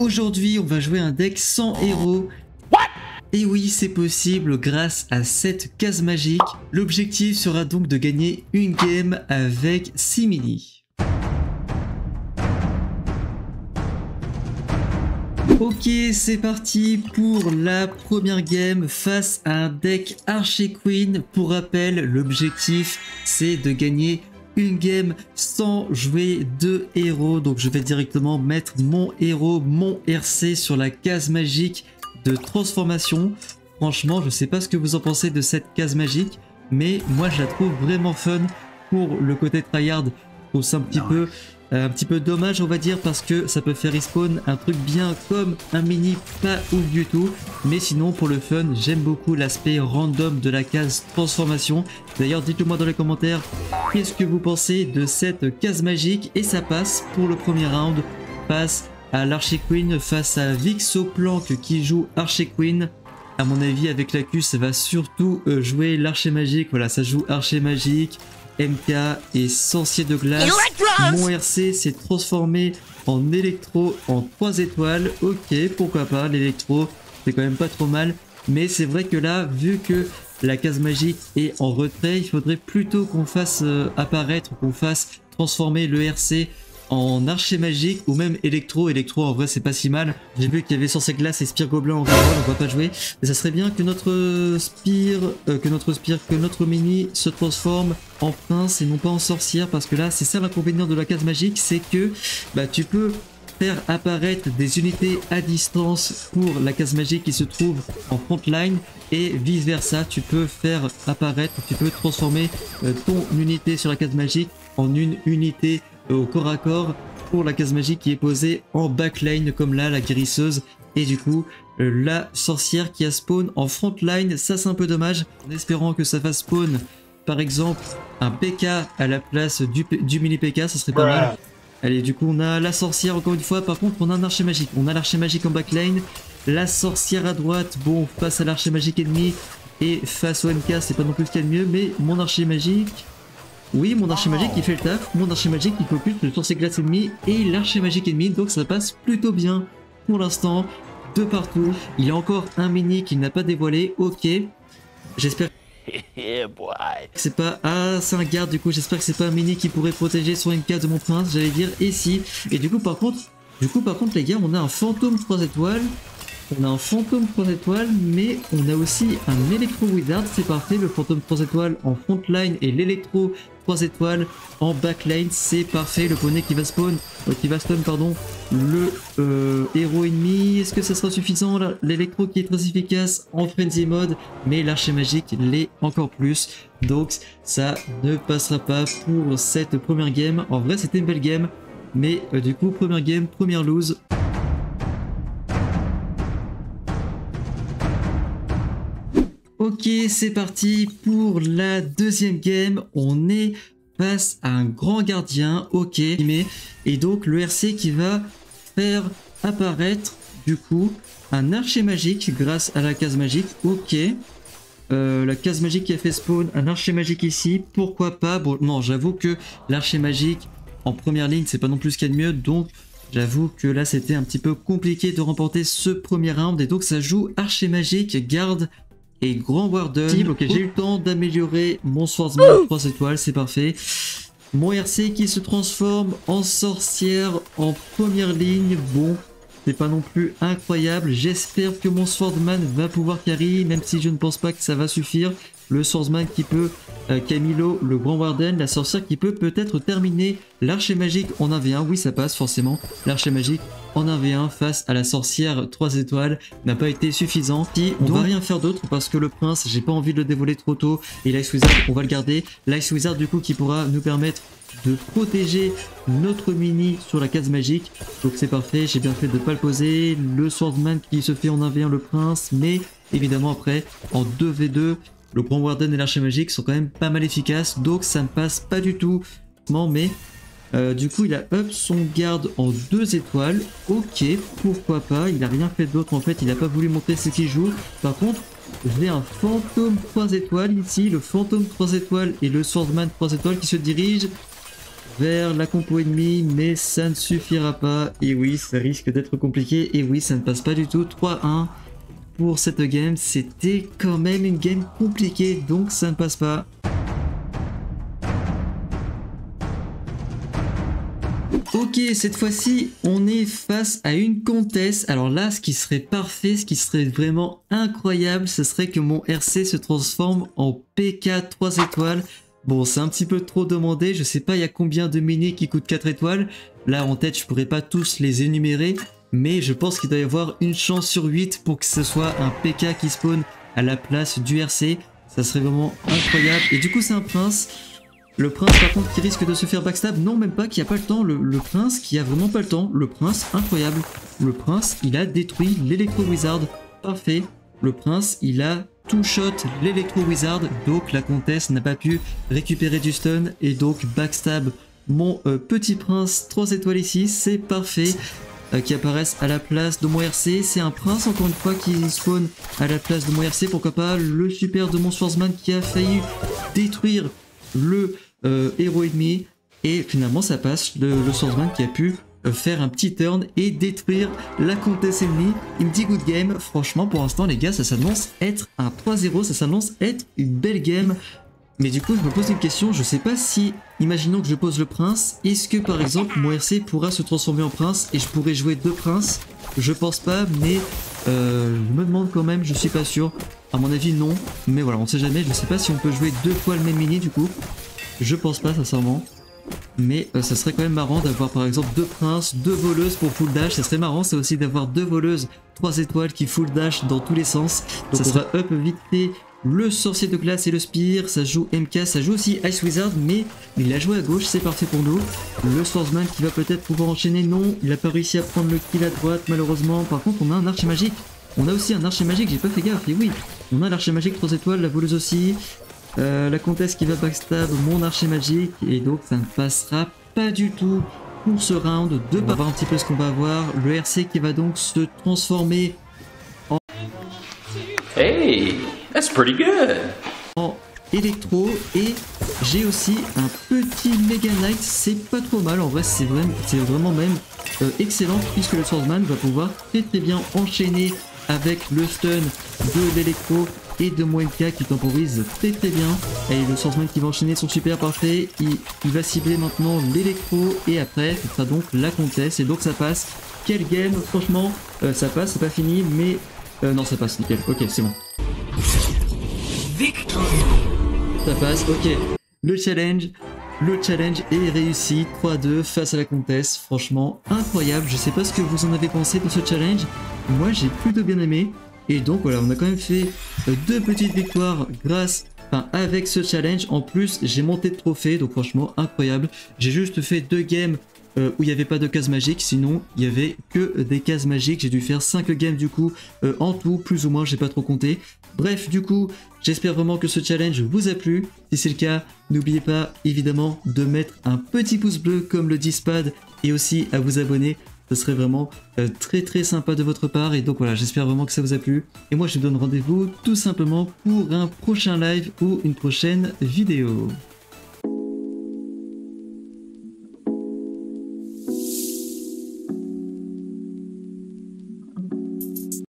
Aujourd'hui, on va jouer un deck sans héros. Et oui, c'est possible grâce à cette case magique. L'objectif sera donc de gagner une game avec 6 mini. Ok, c'est parti pour la première game face à un deck Archer Queen. Pour rappel, l'objectif c'est de gagner une game sans jouer de héros. Donc je vais directement mettre mon héros, mon RC sur la case magique de transformation. Franchement, je sais pas ce que vous en pensez de cette case magique, mais moi je la trouve vraiment fun pour le côté tryhard. Je trouve un petit peu un petit peu dommage on va dire parce que ça peut faire respawn un truc bien comme un mini pas ouf du tout. Mais sinon pour le fun j'aime beaucoup l'aspect random de la case transformation. D'ailleurs dites-le moi dans les commentaires qu'est-ce que vous pensez de cette case magique? Et ça passe pour le premier round passe à l'Archer Queen face à Vixoplank qui joue Archer Queen. À mon avis avec la Q ça va surtout euh, jouer l'archer magique. Voilà ça joue archer magique MK et Sorcier de glace. Mon RC s'est transformé en électro en 3 étoiles. Ok, pourquoi pas, l'électro, c'est quand même pas trop mal. Mais c'est vrai que là, vu que la case magique est en retrait, il faudrait plutôt qu'on fasse euh, apparaître, qu'on fasse transformer le RC en archer magique ou même électro. Électro en vrai c'est pas si mal. J'ai vu qu'il y avait Sorcier Glace et Spire Gobelin en reroll, on va pas jouer. Mais ça serait bien que notre Spire, euh, que notre Spire, que notre mini se transforme en prince et non pas en sorcière parce que là c'est ça l'inconvénient de la case magique, c'est que bah tu peux faire apparaître des unités à distance pour la case magique qui se trouve en front line et vice versa tu peux faire apparaître tu peux transformer euh, ton unité sur la case magique en une unité au corps à corps pour la case magique qui est posée en backline comme là la guérisseuse. Et du coup euh, la sorcière qui a spawn en front line ça c'est un peu dommage en espérant que ça fasse spawn par exemple un PK à la place du, du mini PK ça serait pas mal. Allez du coup on a la sorcière encore une fois. Par contre on a un archer magique. On a l'archer magique en backline. La sorcière à droite bon face à l'archer magique ennemi et face au MK c'est pas non plus ce qu'il y a de mieux mais mon archer magique oui, mon archer magique il fait le taf, mon archer magique il focus le sorcier glace ennemi et l'archer magique ennemi, donc ça passe plutôt bien pour l'instant, de partout. Il y a encore un mini qu'il n'a pas dévoilé, ok. J'espère c'est pas... Ah, c'est un garde du coup, j'espère que c'est pas un mini qui pourrait protéger son MK de mon prince, j'allais dire, et si. Et du coup par contre, du coup par contre les gars, on a un fantôme 3 étoiles, on a un fantôme 3 étoiles, mais on a aussi un électro wizard, c'est parfait, le fantôme 3 étoiles en front line et l'électro 3 étoiles en backline, c'est parfait. Le poney qui va spawn, euh, qui va spawn, pardon, le euh, héros ennemi. Est-ce que ça sera suffisant L'électro qui est très efficace en frenzy mode, mais l'archer magique l'est encore plus. Donc ça ne passera pas pour cette première game. En vrai, c'était une belle game, mais euh, du coup, première game, première lose. Ok, c'est parti pour la deuxième game. On est face à un grand gardien, ok. Et donc le RC qui va faire apparaître du coup un archer magique grâce à la case magique, ok. Euh, la case magique qui a fait spawn un archer magique ici, pourquoi pas? Bon, non, j'avoue que l'archer magique en première ligne, c'est pas non plus ce qu'il y a de mieux, donc j'avoue que là c'était un petit peu compliqué de remporter ce premier round, et donc ça joue archer magique, garde et Grand Warden. Ok, j'ai eu le temps d'améliorer mon Swordsman 3 étoiles, c'est parfait. Mon RC qui se transforme en sorcière en première ligne. Bon, c'est pas non plus incroyable. J'espère que mon Swordman va pouvoir carry, même si je ne pense pas que ça va suffire. Le Swordsman qui peut, euh, Camilo, le Grand Warden, la sorcière qui peut peut-être terminer l'archer magique en 1v1. Oui, ça passe forcément. L'archer magique en 1v1 face à la sorcière 3 étoiles n'a pas été suffisant. Si on va rien faire d'autre parce que le prince, j'ai pas envie de le dévoiler trop tôt. Et l'Ice Wizard, on va le garder. L'Ice Wizard du coup qui pourra nous permettre de protéger notre mini sur la case magique. Donc c'est parfait, j'ai bien fait de pas le poser. Le Swordman qui se fait en 1v1 le prince, mais évidemment après en 2v2, le Grand Warden et l'Archer Magique sont quand même pas mal efficaces. Donc ça ne passe pas du tout. Mais euh, du coup, il a up son garde en 2 étoiles. Ok, pourquoi pas. Il a rien fait d'autre en fait. Il n'a pas voulu montrer ce qu'il joue. Par contre, j'ai un fantôme 3 étoiles ici. Le fantôme 3 étoiles et le swordsman 3 étoiles qui se dirigent vers la compo ennemie, mais ça ne suffira pas. Et oui, ça risque d'être compliqué. Et oui, ça ne passe pas du tout. 3-1 pour cette game. C'était quand même une game compliquée, donc ça ne passe pas. Ok, cette fois-ci, on est face à une comtesse. Alors là, ce qui serait parfait, ce qui serait vraiment incroyable, ce serait que mon RC se transforme en PK 3 étoiles. Bon, c'est un petit peu trop demandé. Je sais pas il y a combien de mini qui coûtent 4 étoiles. Là, en tête, je pourrais pas tous les énumérer. Mais je pense qu'il doit y avoir une chance sur 8 pour que ce soit un PK qui spawn à la place du RC. Ça serait vraiment incroyable. Et du coup, c'est un prince. Le prince par contre qui risque de se faire backstab, non même pas, qui a pas le temps, le, prince qui a vraiment pas le temps, le prince incroyable, le prince il a détruit l'électro wizard, parfait, le prince il a tout shot l'électro wizard, donc la comtesse n'a pas pu récupérer du stun et donc backstab mon euh, petit prince 3 étoiles ici, c'est parfait. Euh, qui apparaissent à la place de mon RC, c'est un prince encore une fois qui spawn à la place de mon RC, pourquoi pas le super de mon Swordsman qui a failli détruire le euh, héros ennemi. Et finalement, ça passe le, Swordsman qui a pu euh, faire un petit turn et détruire la comtesse ennemie. Il me dit good game. Franchement, pour l'instant, les gars, ça s'annonce être un 3-0. Ça s'annonce être une belle game. Mais du coup, je me pose une question. Je sais pas si, imaginons que je pose le prince, est-ce que par exemple, mon RC pourra se transformer en prince et je pourrais jouer deux princes? Je pense pas, mais euh, je me demande quand même. Je suis pas sûr. À mon avis, non. Mais voilà, on sait jamais. Je sais pas si on peut jouer deux fois le même mini du coup. Je pense pas, sincèrement. Mais euh, ça serait quand même marrant d'avoir par exemple deux princes, deux voleuses pour full dash. Ça serait marrant, c'est aussi d'avoir deux voleuses 3 étoiles qui full dash dans tous les sens. Donc ça sera up vite fait le sorcier de glace et le spire, ça joue MK, ça joue aussi Ice Wizard, mais il a joué à gauche, c'est parfait pour nous. Le Swordsman qui va peut-être pouvoir enchaîner, non, il a pas réussi à prendre le kill à droite malheureusement. Par contre, on a un archer magique on a aussi un archer magique, j'ai pas fait gaffe, et oui, on a l'archer magique 3 étoiles, la voleuse aussi, euh, la comtesse qui va backstab mon archer magique, et donc ça ne passera pas du tout pour ce round. De on va voir un petit peu ce qu'on va avoir. Le RC qui va donc se transformer en... Hey, that's pretty good. En électro, et j'ai aussi un petit Mega Knight, c'est pas trop mal, en vrai c'est vraiment, vraiment même euh, excellent, puisque le Swordsman va pouvoir très très bien enchaîner avec le stun de l'électro et de Moenka qui temporise très très bien. Et le Swordsman qui va enchaîner son super parfait. Il, va cibler maintenant l'électro et après ce sera donc la comtesse. Et donc ça passe. Quel game Franchement, euh, ça passe, c'est pas fini, mais... Euh, non, ça passe, nickel. Ok, c'est bon. Ça passe, ok. Le challenge, le challenge est réussi, 3-2 face à la comtesse, franchement incroyable, je sais pas ce que vous en avez pensé de ce challenge, moi j'ai plutôt bien aimé, et donc voilà, on a quand même fait euh, deux petites victoires grâce, enfin avec ce challenge, en plus j'ai monté de trophées, donc franchement incroyable, j'ai juste fait deux games euh, où il n'y avait pas de cases magiques, sinon il y avait que des cases magiques. J'ai dû faire 5 games du coup euh, en tout, plus ou moins, j'ai pas trop compté. Bref, du coup, j'espère vraiment que ce challenge vous a plu. Si c'est le cas, n'oubliez pas évidemment de mettre un petit pouce bleu comme le dit et aussi à vous abonner. Ce serait vraiment euh, très très sympa de votre part et donc voilà j'espère vraiment que ça vous a plu et moi je vous donne rendez-vous tout simplement pour un prochain live ou une prochaine vidéo.